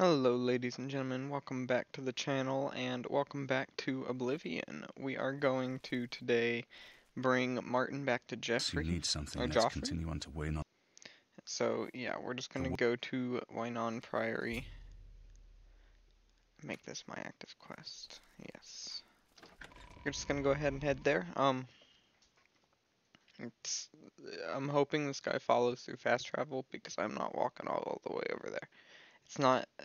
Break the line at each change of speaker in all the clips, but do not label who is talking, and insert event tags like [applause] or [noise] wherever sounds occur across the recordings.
Hello ladies and gentlemen, welcome back to the channel and welcome back to Oblivion. We are going to today bring Martin back to Jeffrey.
So you need something.
or Jauffre?
continue on to Wayne.
So yeah, we're just gonna go to Weynon Priory. Make this my active quest. Yes. We're just gonna go ahead and head there. Um it's I'm hoping this guy follows through fast travel because I'm not walking all the way over there. It's not uh,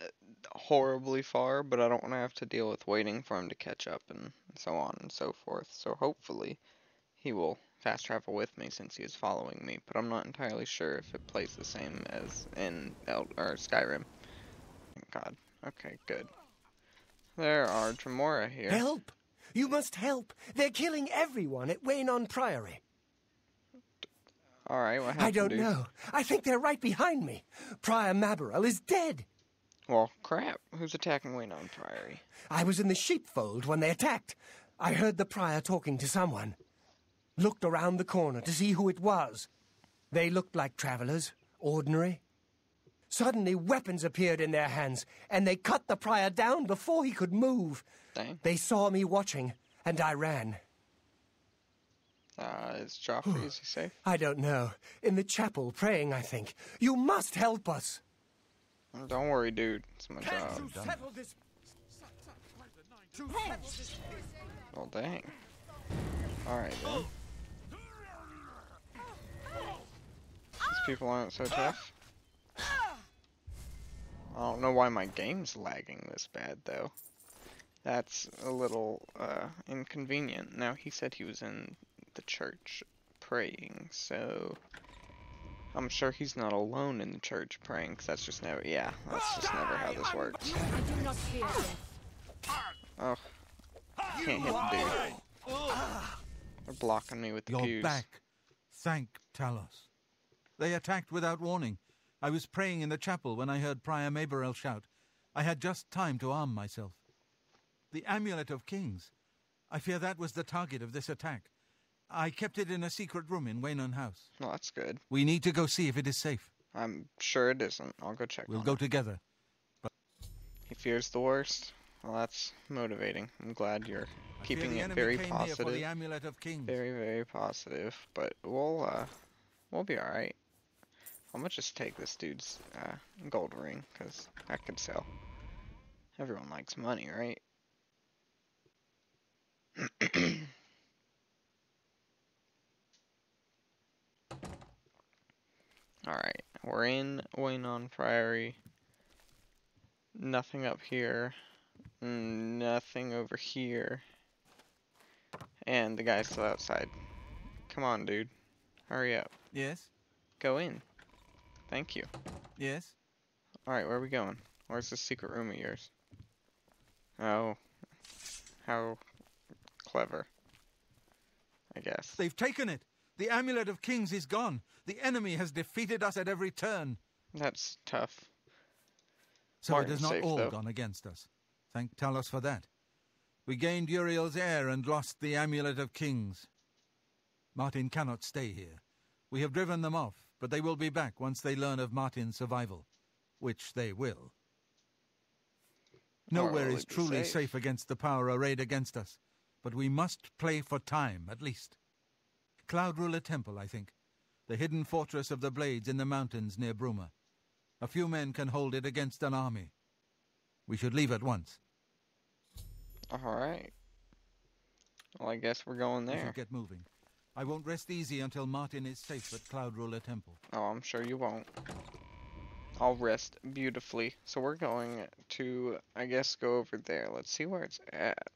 horribly far, but I don't want to have to deal with waiting for him to catch up and so on and so forth. So hopefully he will fast travel with me since he is following me, but I'm not entirely sure if it plays the same as in El or Skyrim. Thank God. Okay, good. There are Dremora here.
Help! You must help! They're killing everyone at Weynon Priory.
Alright, what happened,
I don't
dude?
know. I think they're right behind me. Prior Maborel is dead.
Well, crap. Who's attacking Weynon Priory?
I was in the sheepfold when they attacked. I heard the prior talking to someone. Looked around the corner to see who it was. They looked like travelers, ordinary. Suddenly, weapons appeared in their hands, and they cut the prior down before he could move.
Dang.
They saw me watching, and I ran.
Uh, is Jauffre, is he safe? [sighs]
I don't know. In the chapel, praying, I think. You must help us.
Don't worry, dude. It's my job.
settle?
Well, dang. Alright, then. These people aren't so tough. I don't know why my game's lagging this bad, though. That's a little, uh, inconvenient. Now, he said he was in the church praying, so... I'm sure he's not alone in the church praying, because that's just never, yeah, that's just never how this works.
I do not fear them.
Oh, can't hit the dude. They're blocking me with the
You're
pews.
back. Thank Talos. They attacked without warning. I was praying in the chapel when I heard Prior Maborel shout. I had just time to arm myself. The Amulet of Kings. I fear that was the target of this attack. I kept it in a secret room in Weynon House.
Well, that's good.
We need to go see if it is safe.
I'm sure it isn't. I'll go check.
We'll go
it.
together.
He fears the worst. Well, that's motivating. I'm glad you're
I
keeping it very positive.
Amulet of Kings.
Very, very positive. But we'll, uh, we'll be alright. I'm gonna just take this dude's, uh, gold ring, because that could sell. Everyone likes money, right? [clears throat] Alright, we're in Weynon Priory. Nothing up here. Nothing over here. And the guy's still outside. Come on, dude. Hurry up.
Yes?
Go in. Thank you.
Yes?
Alright, where are we going? Where's the secret room of yours? Oh. How clever. I guess.
They've taken it. The Amulet of Kings is gone. The enemy has defeated us at every turn.
That's tough.
So
Martin's
it has not
safe,
all
though.
gone against us. Thank Talos for that. We gained Uriel's heir and lost the Amulet of Kings. Martin cannot stay here. We have driven them off, but they will be back once they learn of Martin's survival. Which they will. Nowhere is truly
safe?
safe against the power arrayed against us, but we must play for time, at least. Cloud Ruler Temple, I think. The hidden fortress of the Blades in the mountains near Bruma. A few men can hold it against an army. We should leave at once.
Alright. Well, I guess we're going
We
there.
should get moving. I won't rest easy until Martin is safe at Cloud Ruler Temple.
Oh, I'm sure you won't. I'll rest beautifully. So we're going to, I guess, go over there. Let's see where it's at.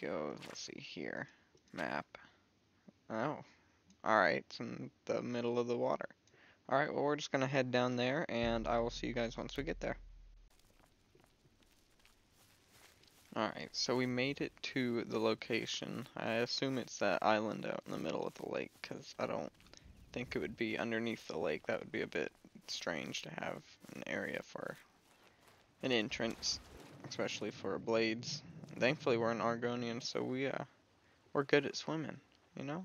Go, let's see here. Map. Oh. Alright, it's in the middle of the water. Alright, well, we're just to head down there, and I will see you guys once we get there. Alright, so we made it to the location. I assume it's that island out in the middle of the lake, because I don't think it would be underneath the lake. That would be a bit strange to have an area for an entrance, especially for blades. Thankfully, we're in Argonian, so we uh, we're good at swimming. You know,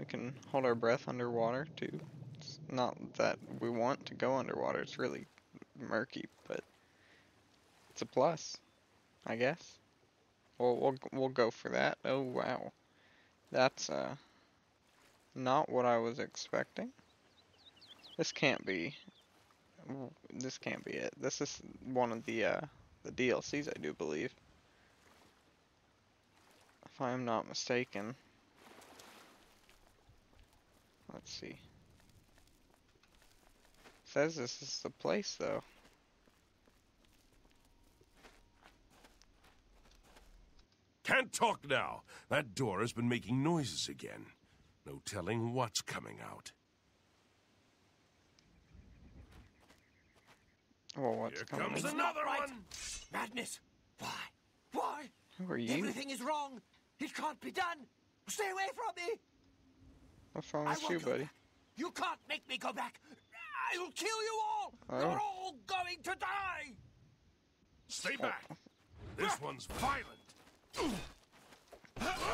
we can hold our breath underwater too. It's not that we want to go underwater. It's really murky, but It's a plus, I guess. We'll we'll we'll go for that. Oh wow, that's uh not what I was expecting. This can't be. This can't be it. This is one of the uh the DLCs, I do believe. If I am not mistaken. Let's see. says this is the place though.
Can't talk now. That door has been making noises again. No telling what's coming out.
Well, what's
Here
coming?
comes another
right.
one.
Madness! Why? Why?
Who are you?
Everything is wrong. It can't be done. Stay away from me.
What's wrong with you, buddy?
back. You can't make me go back. I will kill you all.
Oh.
You're all going to die.
Stay oh. back. This one's violent.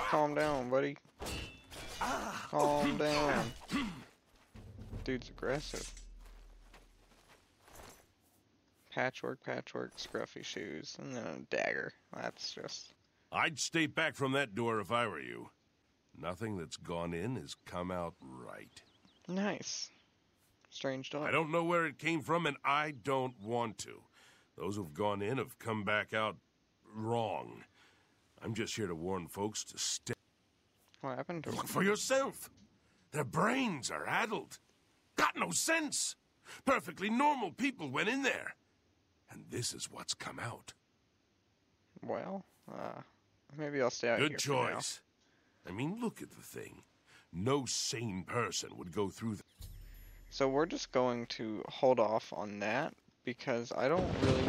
Calm down, buddy. Calm ah. down. Dude's aggressive. Patchwork, patchwork, scruffy shoes, and then a dagger. That's just.
I'd stay back from that door if I were you. Nothing that's gone in has come out right.
Nice. Strange dog.
I don't know where it came from, and I don't want to. Those who've gone in have come back out wrong. I'm just here to warn folks to stay.
What happened to?
Look for yourself. Their brains are addled. Got no sense. Perfectly normal people went in there. And this is what's come out.
Well, uh, maybe I'll stay out
Good
here for now.
choice. I mean, look at the thing. No sane person would go through th-
So we're just going to hold off on that because I don't really.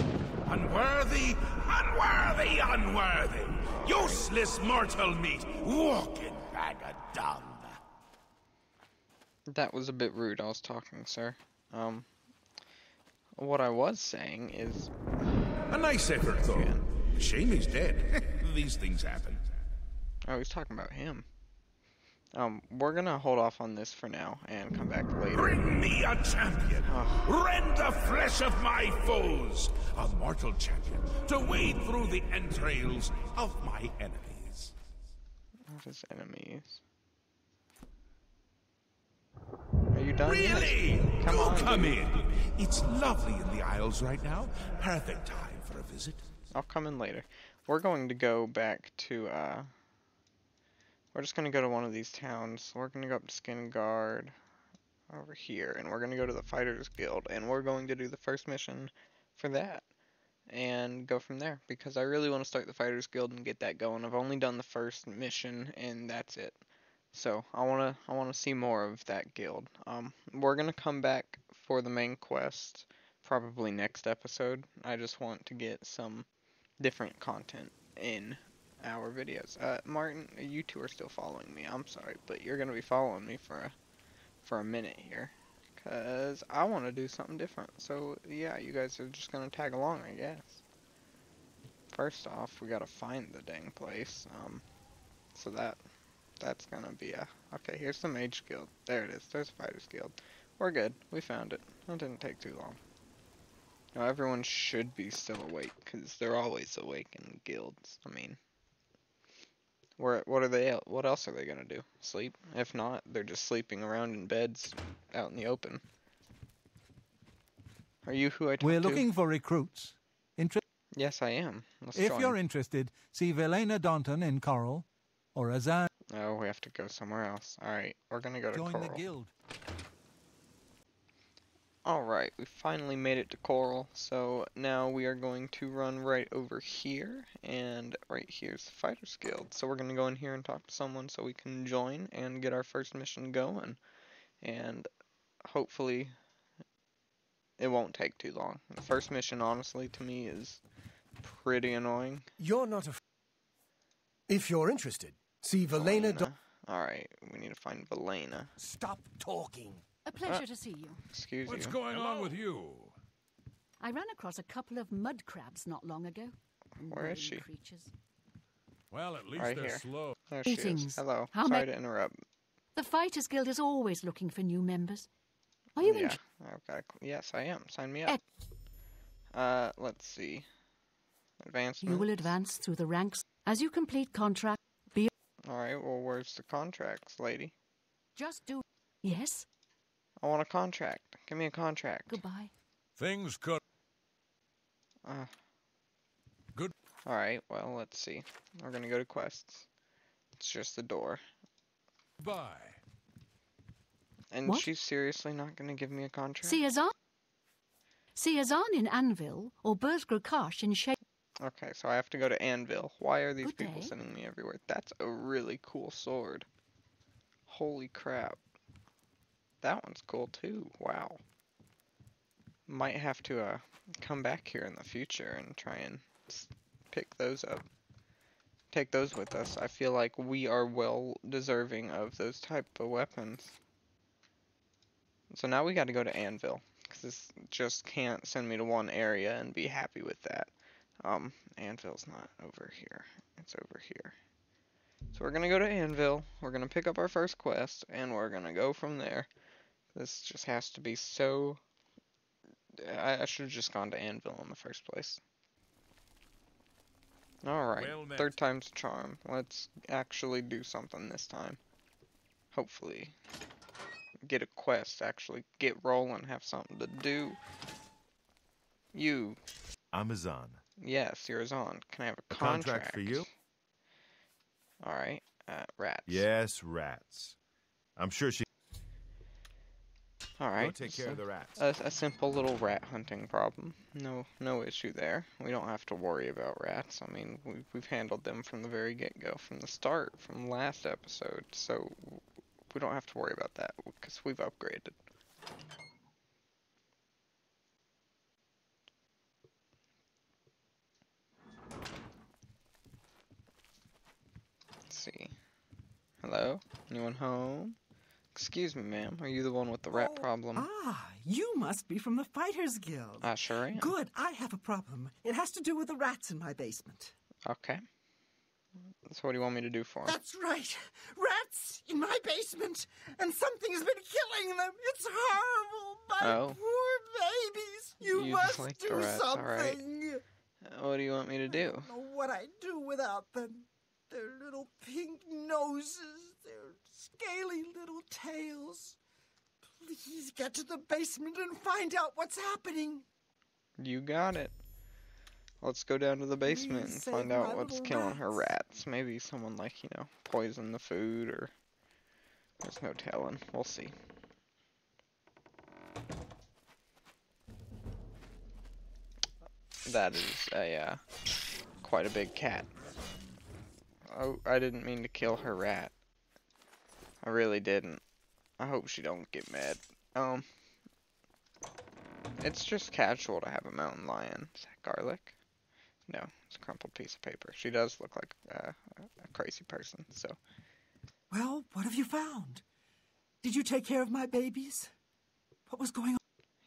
Unworthy, unworthy, unworthy. Useless mortal meat, walking bag of dung.
That was a bit rude. I was talking, sir. Um, what I was saying is,
A nice effort, though. Shame he's dead. [laughs] These things happen.
Oh, he's talking about him. Um, we're gonna hold off on this for now and come back later.
Bring me a champion. Rend the flesh of my foes. A mortal champion to wade through the entrails of my enemies.
What is enemies? Are you done? yet?
Really?
Come
Do
on,
come in. It's lovely in the Isles right now. Perfect time for a visit.
I'll come in later. We're going to go back to, uh, we're just going to go to one of these towns. We're going to go up to Skingrad over here, and we're going to go to the Fighters Guild, and we're going to do the first mission for that, and go from there, because I really want to start the Fighters Guild and get that going. I've only done the first mission, and that's it. So I want to I want to see more of that guild. Um, we're gonna come back for the main quest probably next episode. I just want to get some different content in our videos. Uh, Martin, you two are still following me. I'm sorry, but you're gonna be following me for a for a minute here, cause I want to do something different. So yeah, you guys are just gonna tag along, I guess. First off, we gotta find the dang place. Um, so that that's gonna be a okay. Here's the Mage Guild. There it is. There's the Fighters Guild. We're good. We found it. That didn't take too long. Now everyone should be still awake because they're always awake in guilds. I mean, where what are they? What else are they gonna do? Sleep? If not, they're just sleeping around in beds out in the open. Are you who I talked
We're
to?
looking for recruits. Inter-
Yes, I am. Let's
if
join.
you're interested, see Vilena Donton in Chorrol or Azzan.
Oh, we have to go somewhere else. All right, we're gonna go to
Join
Chorrol.
the guild.
Alright, we finally made it to Chorrol, so now we are going to run right over here, and right here's the Fighters Guild. So we're going to go in here and talk to someone so we can join and get our first mission going. And hopefully it won't take too long. The first mission, honestly, to me is pretty annoying.
You're not a. If you're interested, see Vilena.
Alright, we need to find Vilena.
Stop talking.
A pleasure to see you.
Excuse
What's
you.
going on with you?
I ran across a couple of mud crabs not long ago.
Where is
Annoying
she?
Creatures.
Well, at least
Right
they're
here.
slow.
There she is. Hello.
How
Sorry
may-
to interrupt.
The Fighters Guild is always looking for new members. Are you
yeah.
interested?
Okay. Yes, I am. Sign me up. Uh, let's see. Advancement.
You will advance through the ranks as you complete contract. Be
Alright, well, where's the contracts, lady?
just do. Yes.
I want a contract. Give me a contract.
Goodbye.
Things could.
Uh,
Good.
Alright, well, let's see. We're gonna go to quests. It's just the door.
Bye.
And
What?
she's seriously not gonna give me a contract? See us on.
See Siazan. Siazan in Anvil or Berthgrakash in Shay.
Okay, so I have to go to Anvil. Why are these
Good
people
day.
sending me everywhere? That's a really cool sword. Holy crap. That one's cool too. Wow. Might have to uh come back here in the future and try and pick those up. Take those with us. I feel like we are well deserving of those type of weapons. So now we got to go to Anvil because this just can't send me to one area and be happy with that. Um, Anvil's not over here. It's over here. So we're gonna go to Anvil. We're gonna pick up our first quest, and we're gonna go from there. This just has to be so. I, I should have just gone to Anvil in the first place. All right,
Well
third time's a charm. Let's actually do something this time. Hopefully, get a quest. Actually, get rolling. Have something to do. You
Amazon.
Yes, yours on. Can I have a
A contract for you?
All right. Uh, rats.
Yes, rats. I'm sure she.
All right.
Go take care
so
of the rats.
A, a simple little rat hunting problem. No, no issue there. We don't have to worry about rats. I mean, we've, we've handled them from the very get-go, from the start, from last episode. So we don't have to worry about that because we've upgraded. Let's see. Hello? Anyone home? Excuse me, ma'am. Are you the one with the rat
Oh,
problem?
Ah, you must be from the Fighters Guild.
I sure am.
Good, I have a problem. It has to do with the rats in my basement.
Okay. So what do you want me to do for him?
That's right. Rats in my basement, and something has been killing them. It's horrible. My
Oh.
poor babies. You,
You
must
like
do
all right.
something.
Uh, What do you want me to
I
do?
don't know what I'd do without them. Their little pink noses, scaly little tails. Please get to the basement and find out what's happening.
You got it. Let's go down to the basement
Please
and find out what's killing her
rats.
rats. Maybe someone like, you know, poisoned the food or there's no telling. We'll see. That is a uh, quite a big cat. Oh, I didn't mean to kill her rat. I really didn't. I hope she don't get mad. Um, it's just casual to have a mountain lion. Is that garlic? No, it's a crumpled piece of paper. She does look like uh, a crazy person, so.
Well, what have you found? Did you take care of my babies? What was going on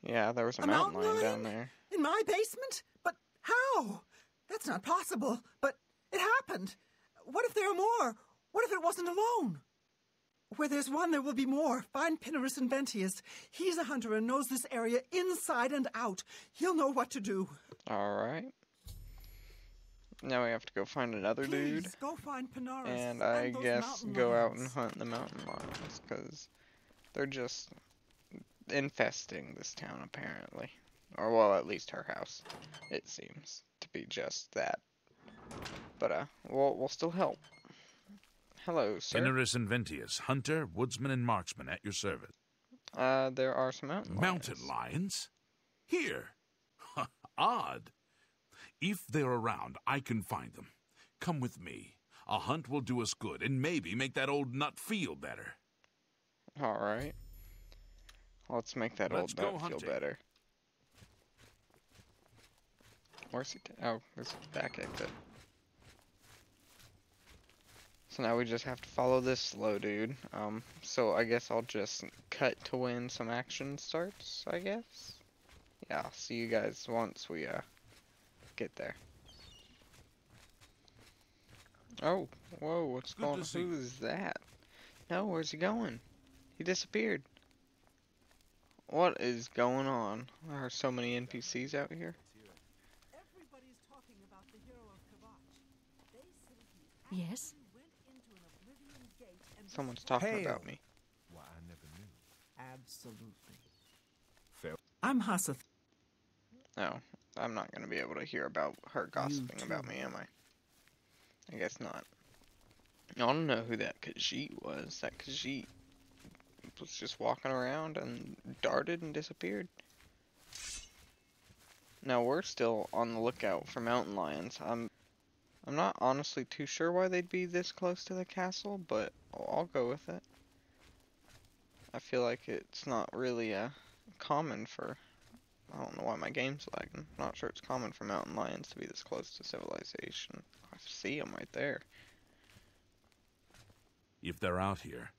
Yeah, there was a,
A
mountain,
mountain
lion, down there.
in my basement? But how? That's not possible. But it happened. What if there are more? What if it wasn't alone? Where there's one, there will be more. Find Pinarus Inventius. He's a hunter and knows this area inside and out. He'll know what to do.
Alright. Now we have to go find another dude.
Please, go find Pinarus.
And I
those
guess go out and hunt the mountain lions, because they're just infesting this town, apparently. Or, well, at least her house. It seems to be just that. But, uh, we'll, we'll still help. Hello, sir.
Pinarus Inventius, hunter, woodsman, and marksman at your service.
Uh, there are some mountain lions.
Mountain lions? Here. [laughs] Odd. If they're around, I can find them. Come with me. A hunt will do us good and maybe make that old nut feel better.
Alright. Let's make that
Let's
old nut feel better. Where's he? Oh, there's the back exit. So now we just have to follow this slow dude. Um, so I guess I'll just cut to when some action starts, I guess? Yeah, I'll see you guys once we, uh, get there. Oh, whoa, what's
Good
going on? Who is that? No, where's he going? He disappeared. What is going on? There are so many NPCs out here.
Everybody's talking about the hero
Yes?
Someone's talking
Hail.
about me.
Why, I never knew.
Absolutely.
Fair.
I'm Hassath.
No, oh, I'm not gonna be able to hear about her gossiping about me, am I? I guess not. I don't know who that Khajiit was. That Khajiit was just walking around and darted and disappeared. Now we're still on the lookout for mountain lions. I'm I'm not honestly too sure why they'd be this close to the castle, but I'll, go with it. I feel like it's not really uh, common for I don't know why my game's lagging. I'm not sure it's common for mountain lions to be this close to civilization. I see them right there.
If they're out here,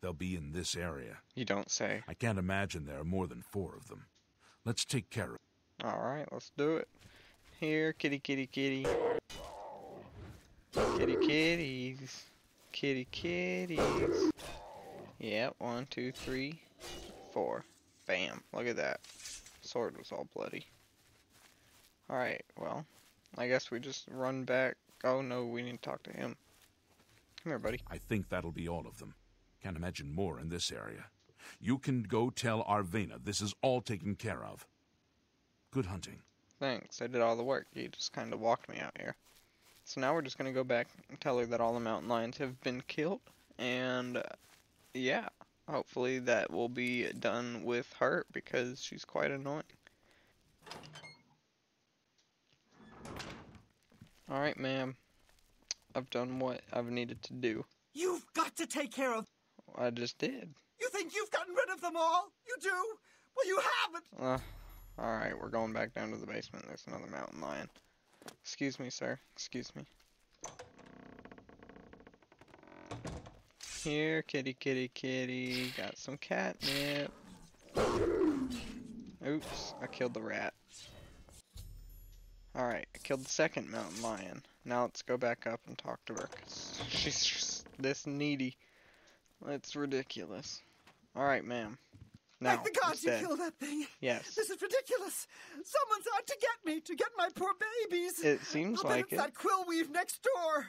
they'll be in this area.
You don't say.
I can't imagine there are more than four of them. Let's take care of
Alright, let's do it. Here, kitty, kitty, kitty. Kitty, kitties. Kitty, kitties. Yep, one, two, three, four. Bam, look at that. Sword was all bloody. Alright, well, I guess we just run back. Oh no, we need to talk to him. Come here, buddy.
I think that'll be all of them. Can't imagine more in this area. You can go tell Arvena this is all taken care of. Good hunting.
Thanks, I did all the work. You just kind of walked me out here. So now we're just gonna go back and tell her that all the mountain lions have been killed, and uh, yeah, hopefully that will be done with her because she's quite annoying. Alright, ma'am. I've done what I've needed to do.
You've got to take care of.
I just did.
You think you've gotten rid of them all? You do? Well, you haven't.
Uh, alright, we're going back down to the basement. There's another mountain lion. Excuse me, sir. Excuse me. Here, kitty, kitty, kitty. Got some catnip. Oops, I killed the rat. Alright, I killed the second mountain lion. Now let's go back up and talk to her, 'cause she's this needy. It's ridiculous. Alright, ma'am. Now,
Thank the gods you killed that thing.
Yes.
This is ridiculous. Someone's out to get me, to get my poor babies.
It seems
I'll bet it's
it.
that quill weave next door.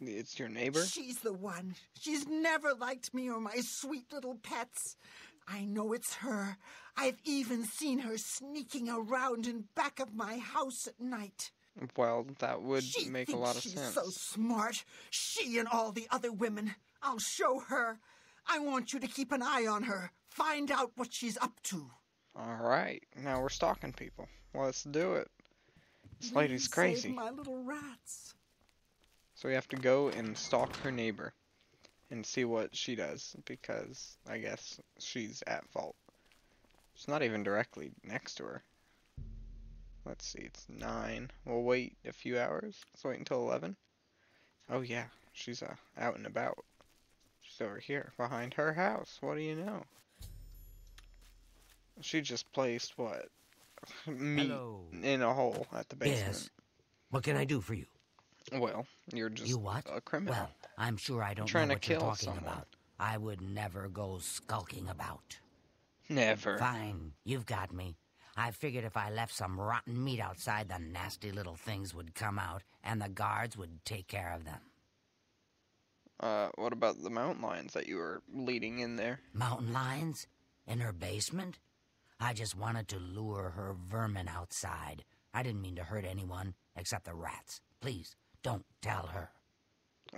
It's your neighbor?
She's the one. She's never liked me or my sweet little pets. I know it's her. I've even seen her sneaking around in back of my house at night.
Well, that would
she
make a lot of
she's
sense.
She's so smart. She and all the other women. I'll show her. I want you to keep an eye on her. Find out what she's up to.
Alright, now we're stalking people. Let's do it. This lady's
Save
crazy.
my little rats.
So we have to go and stalk her neighbor and see what she does because I guess she's at fault. She's not even directly next to her. Let's see, it's 9. We'll wait a few hours. Let's wait until 11. Oh yeah, she's uh, out and about. Over here behind her house. What do you know? She just placed what? Meat
Hello.
in a hole at the basement.
Yes. What can I do for you?
Well, you're just
You what?
a criminal.
Well, I'm sure I don't
trying
know
to
what you're talking
someone.
about. I would never go skulking about.
Never.
Fine, you've got me. I figured if I left some rotten meat outside, the nasty little things would come out, and the guards would take care of them.
Uh, what about the mountain lions that you were leading in there?
Mountain lions? In her basement? I just wanted to lure her vermin outside. I didn't mean to hurt anyone, except the rats. Please, don't tell her.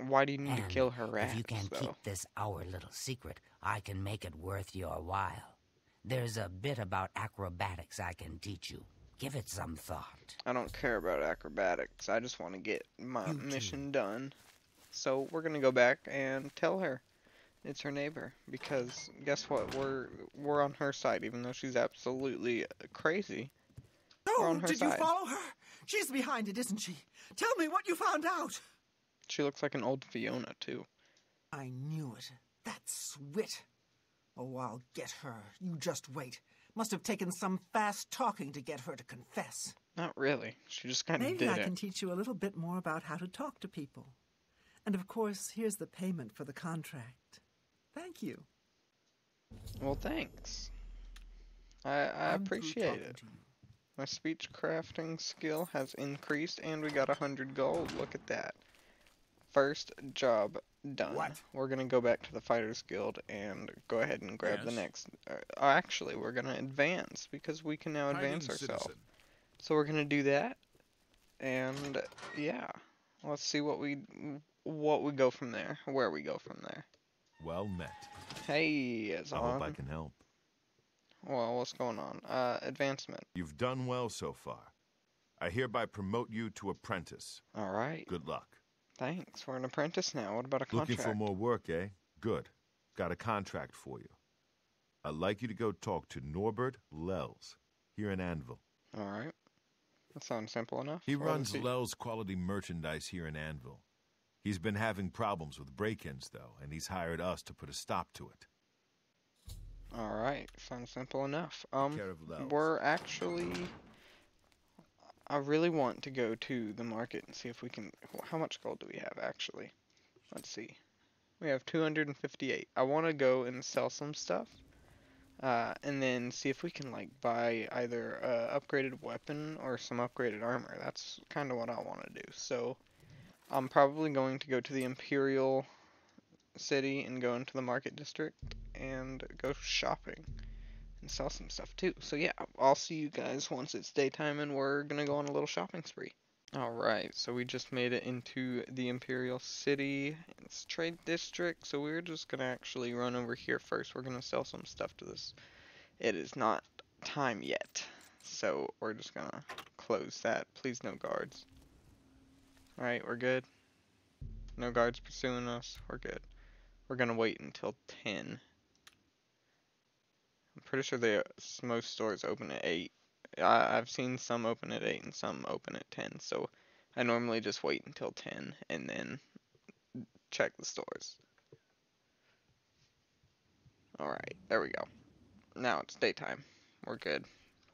Why do you need
And
to kill her rats,
If you can
though?
keep this our little secret, I can make it worth your while. There's a bit about acrobatics I can teach you. Give it some thought.
I don't care about acrobatics. I just want to get my
You too.
mission done. So we're gonna go back and tell her it's her neighbor because guess what? We're we're on her side, even though she's absolutely crazy. We're
Oh,
on her
did
side.
you follow her? She's behind it, isn't she? Tell me what you found out.
She looks like an old Fiona too.
I knew it. That swit. Oh, I'll get her. You just wait. Must have taken some fast talking to get her to confess.
Not really. She just kind of did it.
Maybe I can teach you a little bit more about how to talk to people. And of course, here's the payment for the contract. Thank you.
Well, thanks. I I appreciate it. My speech crafting skill has increased, and we got a hundred gold. Look at that. first job done.
What?
We're gonna go back to the Fighters Guild and go ahead and grab the next. Uh, uh, actually, we're gonna advance because we can now advance ourselves. So we're gonna do that, and yeah, let's see what we what we go from there. Where we go from there.
Well met.
Hey, it's
I hope I can help.
Well, what's going on? Uh, advancement.
You've done well so far. I hereby promote you to apprentice.
All right.
Good luck.
Thanks. We're an apprentice now. What about a contract?
Looking for more work, eh? Good. Got a contract for you. I'd like you to go talk to Norbert Lelles here in Anvil.
All right. That sounds simple enough.
He runs
he-
Lelles Quality Merchandise here in Anvil. He's been having problems with break-ins, though, and he's hired us to put a stop to it.
All right. Sounds simple enough. Um,
care of Lelles.
we're actually. I really want to go to the market and see if we can. How much gold do we have actually? Let's see. We have 258. I want to go and sell some stuff. Uh, and then see if we can like buy either a upgraded weapon or some upgraded armor. That's kind of what I want to do. So I'm probably going to go to the Imperial City and go into the market district and go shopping and sell some stuff too. So yeah, I'll see you guys once it's daytime and we're gonna go on a little shopping spree. Alright, so we just made it into the Imperial City. It's trade district, so we're just gonna actually run over here first. We're gonna sell some stuff to this. It is not time yet, so we're just gonna close that. Please no guards. Alright, we're good. No guards pursuing us. We're good. We're gonna wait until 10. I'm pretty sure they most stores open at 8. I, I've seen some open at 8 and some open at 10, so I normally just wait until 10 and then check the stores. Alright, there we go. Now it's daytime. We're good.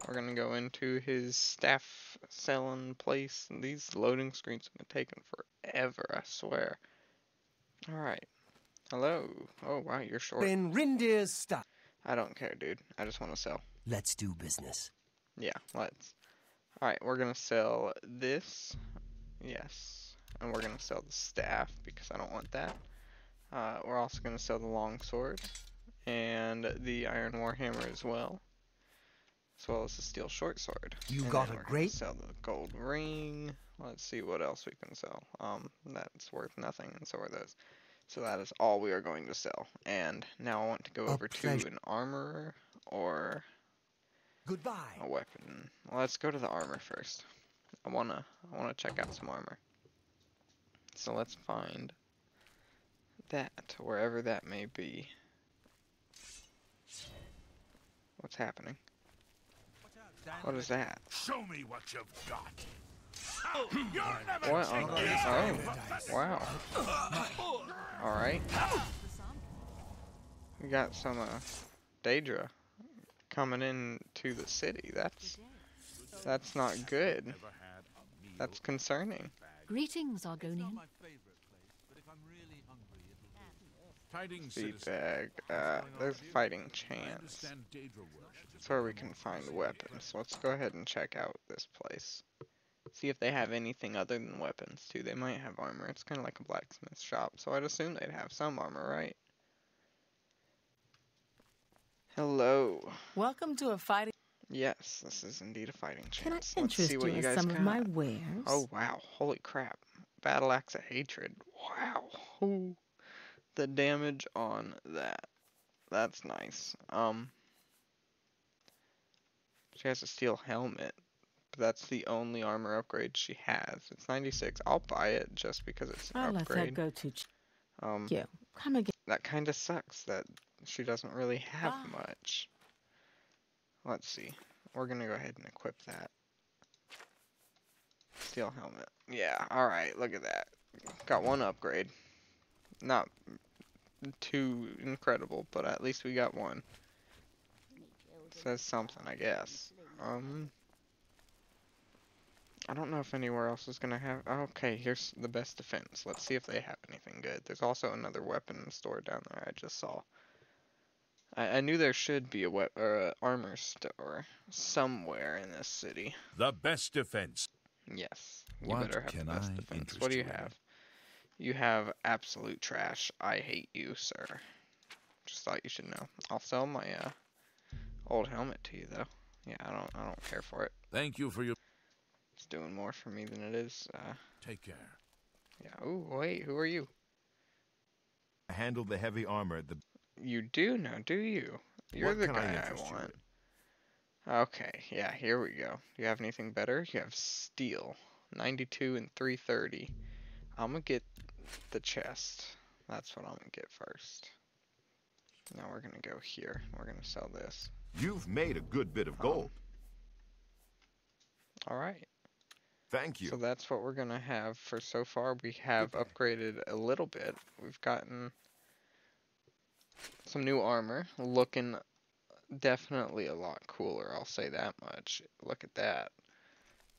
We're gonna go into his staff selling place. These loading screens have been taking forever, I swear. Alright. Hello. Oh wow, you're short.
In Rindir's stuff.
I don't care, dude. I just want to sell.
Let's do business.
Yeah, let's. Alright, we're gonna sell this. Yes. And we're gonna sell the staff because I don't want that. Uh, we're also gonna sell the longsword and the iron warhammer as well. As well as the steel short sword.
You
And
got a great-
sell the gold ring. Let's see what else we can sell. Um, that's worth nothing, and so are those. So that is all we are going to sell. And now I want to go
A
over to an armorer or
Goodbye.
a weapon. Let's go to the armor first. I wanna I wanna check out some armor. So let's find that wherever that may be. What's happening? What is that?
Show me what you've got. [clears throat] You're never
What? on-
taking
Oh, wow. All right. We got some uh, Daedra coming in to the city. That's that's not good.
Never had a meal
That's concerning.
Greetings,
It's not
Argonian.
my favorite place, but if I'm really hungry, it'll
Hiding
Speed
citizen.
bag. Uh, there's a fighting
I
chance.
understand
That's where we can find weapons. Let's go ahead and check out this place. See if they have anything other than weapons too. They might have armor. It's kind of like a blacksmith shop, so I'd assume they'd have some armor, right? Hello.
Welcome to a fighting.
Yes, this is indeed a fighting chance.
Can I
Let's
interest
see
you
what you
in
guys
some
got.
of my wares?
Oh wow! Holy crap! Battle axe of hatred. Wow. Ooh. The damage on that. That's nice. Um. She has a steel helmet, but that's the only armor upgrade she has. It's 96. I'll buy it just because it's an
I'll let that go to ch-
Um,
you. Come again.
that kind of sucks that she doesn't really have
Ah.
much. Let's see. We're gonna go ahead and equip that. Steel helmet. Yeah, alright, look at that. Got one upgrade. Not too incredible, but at least we got one. Says something, I guess. Um I don't know if anywhere else is gonna have okay, here's the best defense. Let's see if they have anything good. There's also another weapon store down there I just saw. I, I knew there should be a wep- or a armor store somewhere in this city.
The best defense.
Yes. You
What
better have
can
the best
I
defense. What do you
you
have? You have absolute trash. I hate you, sir. Just thought you should know. I'll sell my uh, old helmet to you though. Yeah, I don't I don't care for it.
Thank you for your.
It's doing more for me than it is. Uh,
Take care.
yeah. Ooh, wait. Who are you?
I handle the heavy armor the
You do know, do you? You're
What
the
I
guy I,
you
want. Okay, yeah, here we go. Do you have anything better? You have steel, 92 and 330. I'm gonna get the chest. That's what I'm gonna get first. Now we're gonna go here. We're gonna sell this.
You've made a good bit of gold.
All right.
Thank you.
So that's what we're gonna have for so far. We have upgraded a little bit. We've gotten some new armor, looking definitely a lot cooler. I'll say that much. Look at that.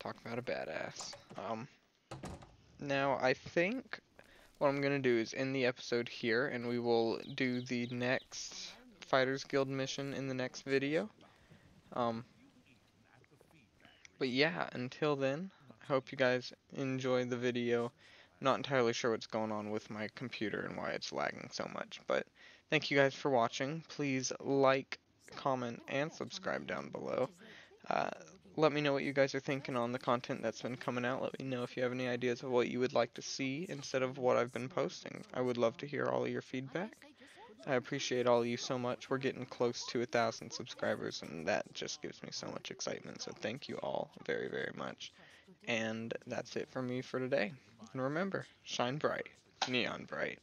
Talk about a badass. Um. Now I think what I'm gonna do is end the episode here, and we will do the next Fighters Guild mission in the next video. Um. But yeah, until then, I hope you guys enjoy the video. Not entirely sure what's going on with my computer and why it's lagging so much, but thank you guys for watching. Please like, comment, and subscribe down below. Uh, let me know what you guys are thinking on the content that's been coming out. Let me know if you have any ideas of what you would like to see instead of what I've been posting. I would love to hear all of your feedback. I appreciate all of you so much. We're getting close to a thousand subscribers, and that just gives me so much excitement. So thank you all very, very much. And that's it for me for today. And remember, shine bright, neon bright.